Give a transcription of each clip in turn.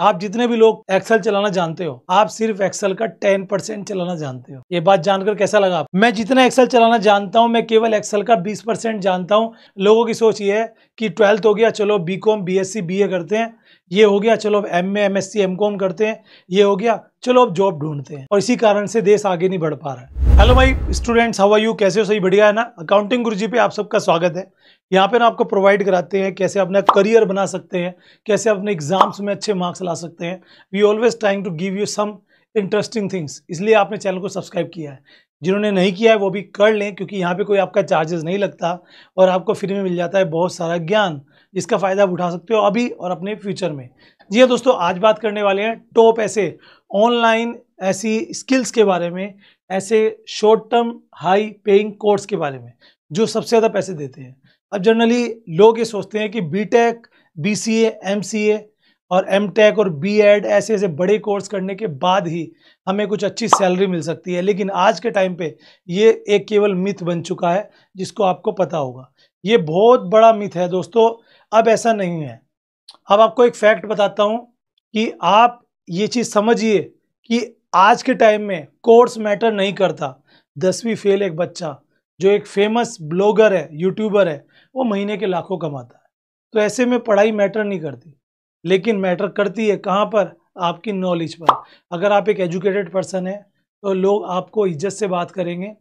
आप जितने भी लोग एक्सेल चलाना जानते हो, आप सिर्फ़ एक्सेल का टेन परसेंट चलाना जानते हो। ये बात जानकर कैसा लगा आप? मैं जितना एक्सेल चलाना जानता हूँ, मैं केवल एक्सेल का बीस परसेंट जानता हूँ। लोगों की सोच ये है कि ट्वेल्थ हो गया, चलो B com B S C B A करते हैं। ये हो गया, चलो M A M S C M com करते हैं। ये हो गया, चलो अब जॉब ढूंढते हैं। और इसी कारण से देश आगे नहीं बढ़ पा रहा है। हेलो भाई स्टूडेंट्स हाउ आर यू कैसे हो? सही, बढ़िया है ना? अकाउंटिंग गुरुजी पे आप सबका स्वागत है। यहाँ पे ना आपको प्रोवाइड कराते हैं कैसे अपना करियर बना सकते हैं, कैसे अपने एग्ज़ाम्स में अच्छे मार्क्स ला सकते हैं। We always trying to give you some interesting things इसलिए आपने चैनल को सब्सक्राइब किया है। जिन्होंने नहीं किया है, वो भी कर लें, क्योंकि यहाँ पे कोई आपका चार्जेस नहीं लगता और आपको फ्री में मिल जाता है बहुत सारा ज्ञान, जिसका फ़ायदा आप उठा सकते हो अभी और अपने फ्यूचर में। जी हाँ दोस्तों, आज बात करने वाले हैं टॉप ऐसे ऑनलाइन ऐसी स्किल्स के बारे में, ऐसे short term high paying course के बारे में, जो सबसे ज़्यादा पैसे देते हैं। अब जनरली लोग ये सोचते हैं कि B tech B C M C A और एम टेक और बी एड ऐसे ऐसे बड़े कोर्स करने के बाद ही हमें कुछ अच्छी सैलरी मिल सकती है। लेकिन आज के टाइम पे ये एक केवल मिथ बन चुका है, जिसको आपको पता होगा। ये बहुत बड़ा मिथ है दोस्तों। अब ऐसा नहीं है। अब आपको एक फैक्ट बताता हूँ कि आप ये चीज़ समझिए कि आज के टाइम में कोर्स मैटर नहीं करता। दसवीं फेल एक बच्चा, जो एक फ़ेमस ब्लॉगर है यूट्यूबर है, वो महीने के लाखों कमाता है। तो ऐसे में पढ़ाई मैटर नहीं करती। लेकिन मैटर करती है कहाँ पर? आपकी नॉलेज पर। अगर आप एक एजुकेटेड पर्सन है तो लोग आपको इज़्ज़त से बात करेंगे।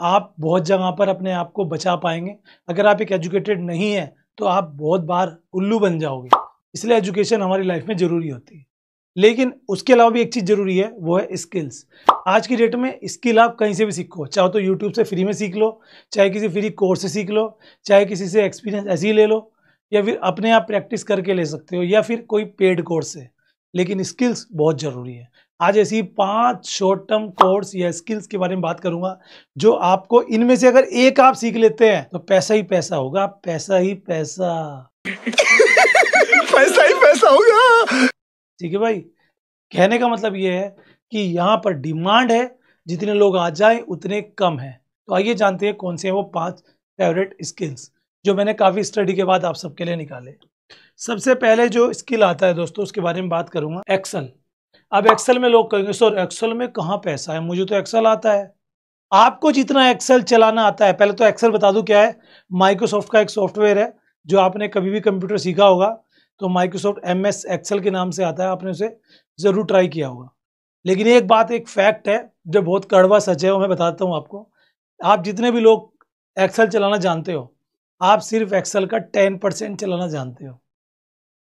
आप बहुत जगह पर अपने आप को बचा पाएँगे। अगर आप एक एजुकेटेड नहीं है तो आप बहुत बार उल्लू बन जाओगे। इसलिए एजुकेशन हमारी लाइफ में ज़रूरी होती है। लेकिन उसके अलावा भी एक चीज़ ज़रूरी है, वो है स्किल्स आज की डेट में स्किल आप कहीं से भी सीखो। चाहे तो यूट्यूब से फ्री में सीख लो, चाहे किसी फ्री कोर्स से सीख लो, चाहे किसी से एक्सपीरियंस ऐसे ही ले लो। या फिर अपने आप प्रैक्टिस करके ले सकते हो या फिर कोई पेड कोर्स से लेकिन स्किल्स बहुत ज़रूरी है। आज ऐसी पाँच शॉर्ट टर्म कोर्स या स्किल्स के बारे में बात करूँगा जो आपको इनमें से अगर एक आप सीख लेते हैं तो पैसा ही पैसा होगा। पैसा ही पैसा। पैसा ही पैसा होगा। ठीक है भाई? कहने का मतलब ये है कि यहाँ पर डिमांड है जितने लोग आ जाएँ उतने कम है। तो आइए जानते हैं कौन से हैं वो पाँच फेवरेट स्किल्स जो मैंने काफ़ी स्टडी के बाद आप सबके लिए निकाले। सबसे पहले जो स्किल आता है दोस्तों, उसके बारे में बात करूँगा। एक्सल अब एक्सेल में लोग कहेंगे, सर एक्सेल में कहाँ पैसा है? मुझे तो एक्सेल आता है। आपको जितना एक्सेल चलाना आता है, पहले तो एक्सेल बता दूँ क्या है? माइक्रोसॉफ्ट का एक सॉफ्टवेयर है, जो आपने कभी भी कंप्यूटर सीखा होगा तो माइक्रोसॉफ्ट एम एस एक्सेल के नाम से आता है, आपने उसे ज़रूर ट्राई किया होगा। लेकिन एक बात, एक फैक्ट है, जो बहुत कड़वा सच है, वो मैं बताता हूँ आपको। आप जितने भी लोग एक्सेल चलाना जानते हो आप सिर्फ़ एक्सेल का टेन परसेंट चलाना जानते हो।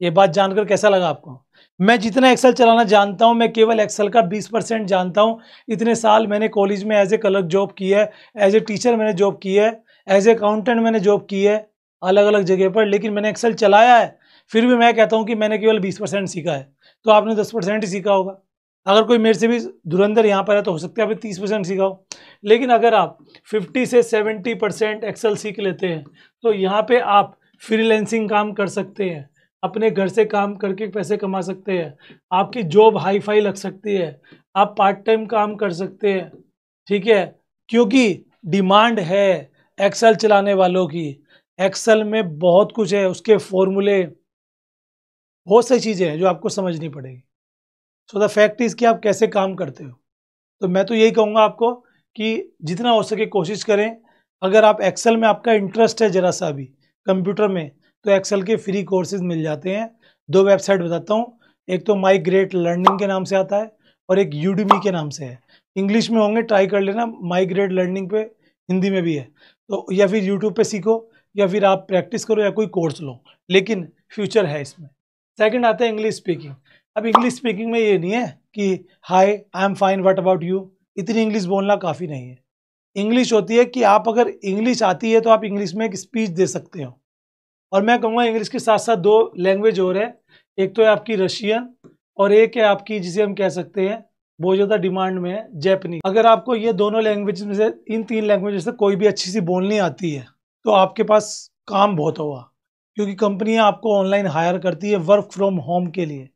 ये बात जानकर कैसा लगा आपको? मैं जितना एक्सेल चलाना जानता हूँ, मैं केवल एक्सेल का 20 परसेंट जानता हूँ। इतने साल मैंने कॉलेज में एज ए कलर जॉब की है एज ए टीचर मैंने जॉब की है एज ए अकाउंटेंट मैंने जॉब की है अलग अलग जगह पर, लेकिन मैंने एक्सेल चलाया है, फिर भी मैं कहता हूँ कि मैंने केवल बीस परसेंट सीखा है। तो आपने दस परसेंट ही सीखा होगा। अगर कोई मेरे से भी धुरंधर यहाँ पर है तो हो सकता है आपने तीस परसेंट सीखा हो। लेकिन अगर आप फिफ्टी से सेवेंटी परसेंट एक्सेल सीख लेते हैं तो यहाँ पे आप फ्रीलैंसिंग काम कर सकते हैं, अपने घर से काम करके पैसे कमा सकते हैं, आपकी जॉब हाई फाई लग सकती है, आप पार्ट टाइम काम कर सकते हैं, ठीक है? क्योंकि डिमांड है एक्सेल चलाने वालों की। एक्सेल में बहुत कुछ है, उसके फॉर्मूले, बहुत सारी चीज़ें हैं जो आपको समझनी पड़ेगी। सो द फैक्ट इज़ कि आप कैसे काम करते हो? तो मैं तो यही कहूँगा आपको कि जितना हो सके कोशिश करें। अगर आप एक्सेल में आपका इंटरेस्ट है ज़रा सा भी कंप्यूटर में तो एक्सेल के फ्री कोर्सेज मिल जाते हैं। दो वेबसाइट बताता हूँ। एक तो माई ग्रेट लर्निंग के नाम से आता है और एक यूडीमी के नाम से है। इंग्लिश में होंगे ट्राई कर लेना। माई ग्रेट लर्निंग पे हिंदी में भी है। तो या फिर यूट्यूब पे सीखो, या फिर आप प्रैक्टिस करो, या कोई कोर्स लो। लेकिन फ्यूचर है इसमें। सेकंड आता है इंग्लिश स्पीकिंग अब इंग्लिश स्पीकिंग में ये नहीं है कि hi I am fine what about you इतनी इंग्लिश बोलना काफ़ी नहीं है। इंग्लिश होती है कि आप अगर इंग्लिश आती है तो आप इंग्लिश में एक स्पीच दे सकते हो। और मैं कहूँगा इंग्लिश के साथ साथ दो लैंग्वेज और है। एक तो है आपकी रशियन और एक है आपकी, जिसे हम कह सकते हैं, बहुत ज़्यादा डिमांड में है जैपनी अगर आपको ये दोनों लैंग्वेज में से, इन तीन लैंग्वेज से कोई भी अच्छी सी बोलनी आती है तो आपके पास काम बहुत होगा। क्योंकि कंपनियाँ आपको ऑनलाइन हायर करती है वर्क फ्रॉम होम के लिए।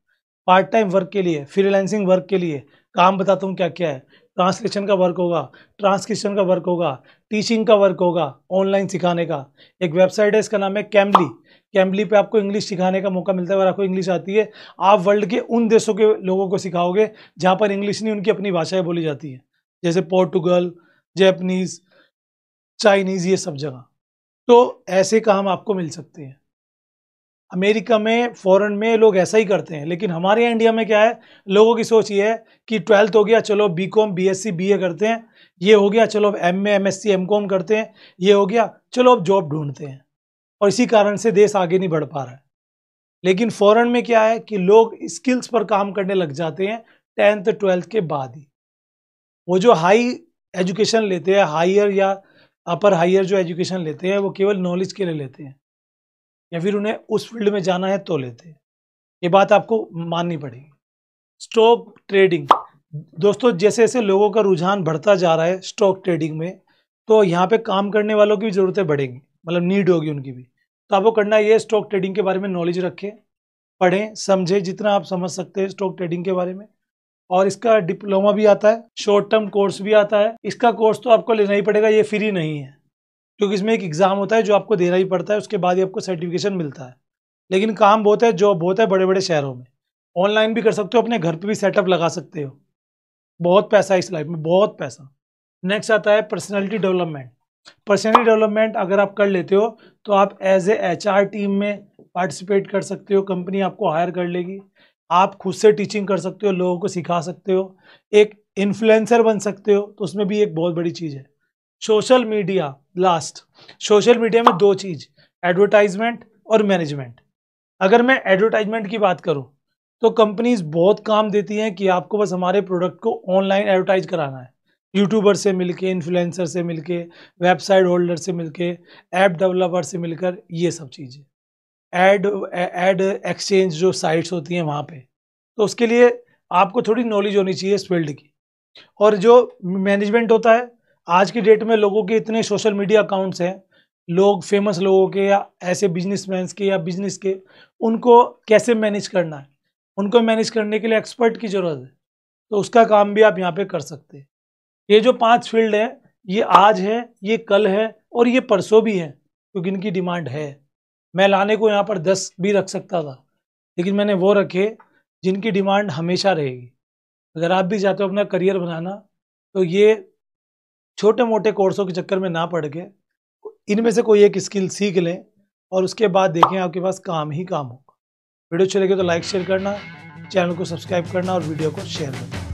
पार्ट टाइम वर्क के लिए फ्रीलांसिंग वर्क के लिए काम बताता हूँ क्या क्या है। ट्रांसलेशन का वर्क होगा ट्रांसक्रिप्शन का वर्क होगा टीचिंग का वर्क होगा ऑनलाइन सिखाने का। एक वेबसाइट है, इसका नाम है कैम्बली कैम्बली पे आपको इंग्लिश सिखाने का मौका मिलता है। अगर आपको इंग्लिश आती है, आप वर्ल्ड के उन देशों के लोगों को सिखाओगे, जहाँ पर इंग्लिश नहीं, उनकी अपनी भाषाएँ बोली जाती हैं। जैसे पोर्टुगल जैपनीज चाइनीज़ ये सब जगह। तो ऐसे काम आपको मिल सकते हैं। अमेरिका में फॉरेन में लोग ऐसा ही करते हैं। लेकिन हमारे इंडिया में क्या है? लोगों की सोच ये है कि ट्वेल्थ हो गया, चलो B com B S C B A करते हैं। ये हो गया, चलो M A M S C M com करते हैं। ये हो गया, चलो अब जॉब ढूंढते हैं। और इसी कारण से देश आगे नहीं बढ़ पा रहा है। लेकिन फ़ॉरन में क्या है कि लोग स्किल्स पर काम करने लग जाते हैं टेंथ ट्वेल्थ के बाद ही। वो जो हाई एजुकेशन लेते हैं हायर या अपर हायर जो एजुकेशन लेते हैं, वो केवल नॉलेज के लिए लेते हैं। या फिर उन्हें उस फ़ील्ड में जाना है तो लेते हैं। ये बात आपको माननी पड़ेगी। Stock trading. दोस्तों जैसे जैसे लोगों का रुझान बढ़ता जा रहा है स्टॉक ट्रेडिंग में तो यहाँ पे काम करने वालों की भी ज़रूरतें बढ़ेंगी मतलब नीड होगी उनकी भी। तो आपको करना ये स्टॉक ट्रेडिंग के बारे में नॉलेज रखें, पढ़ें, समझें जितना आप समझ सकते हैं स्टॉक ट्रेडिंग के बारे में। और इसका डिप्लोमा भी आता है, शॉर्ट टर्म कोर्स भी आता है। इसका कोर्स तो आपको लेना ही पड़ेगा, ये फ्री नहीं है। क्योंकि इसमें एक एग्ज़ाम होता है जो आपको देना ही पड़ता है, उसके बाद ही आपको सर्टिफिकेशन मिलता है। लेकिन काम बहुत है जॉब बहुत है बड़े बड़े शहरों में। ऑनलाइन भी कर सकते हो, अपने घर पे भी सेटअप लगा सकते हो। बहुत पैसा है इस लाइफ में, बहुत पैसा। नेक्स्ट आता है पर्सनैलिटी डेवलपमेंट पर्सनैलिटी डेवलपमेंट अगर आप कर लेते हो तो आप एज ए एच टीम में पार्टिसिपेट कर सकते हो कंपनी आपको हायर कर लेगी। आप खुद से टीचिंग कर सकते हो, लोगों को सिखा सकते हो। एक इन्फ्लुएंसर बन सकते हो तो उसमें भी एक बहुत बड़ी चीज़ है। Social media last social media में दो चीज़ एडवर्टाइजमेंट और मैनेजमेंट अगर मैं एडवर्टाइजमेंट की बात करूँ तो कंपनीज़ बहुत काम देती हैं कि आपको बस हमारे प्रोडक्ट को ऑनलाइन एडवर्टाइज कराना है. यूट्यूबर से मिलके इन्फ्लुएंसर से मिलके वेबसाइट होल्डर से मिलके ऐप डेवलपर से मिलकर ये सब चीज़ें एड एड एक्सचेंज जो साइट्स होती हैं वहाँ पे तो उसके लिए आपको थोड़ी नॉलेज होनी चाहिए इस फ़ील्ड की. और जो मैनेजमेंट होता है आज की डेट में लोगों के इतने सोशल मीडिया अकाउंट्स हैं, लोग फ़ेमस लोगों के या ऐसे बिजनेसमैन के या बिज़नेस के, उनको कैसे मैनेज करना है? उनको मैनेज करने के लिए एक्सपर्ट की ज़रूरत है तो उसका काम भी आप यहाँ पे कर सकते हैं। ये जो पाँच फ़ील्ड है, ये आज है, ये कल है और ये परसों भी है, क्योंकि इनकी डिमांड है। मैं लाने को यहाँ पर दस भी रख सकता था, लेकिन मैंने वो रखे जिनकी डिमांड हमेशा रहेगी। अगर आप भी चाहते हो अपना करियर बनाना तो ये छोटे मोटे कोर्सों के चक्कर में ना पड़ के, इनमें से कोई एक स्किल सीख लें और उसके बाद देखें आपके पास काम ही काम होगा। वीडियो अच्छी लगे तो लाइक, शेयर करना, चैनल को सब्सक्राइब करना और वीडियो को शेयर करना।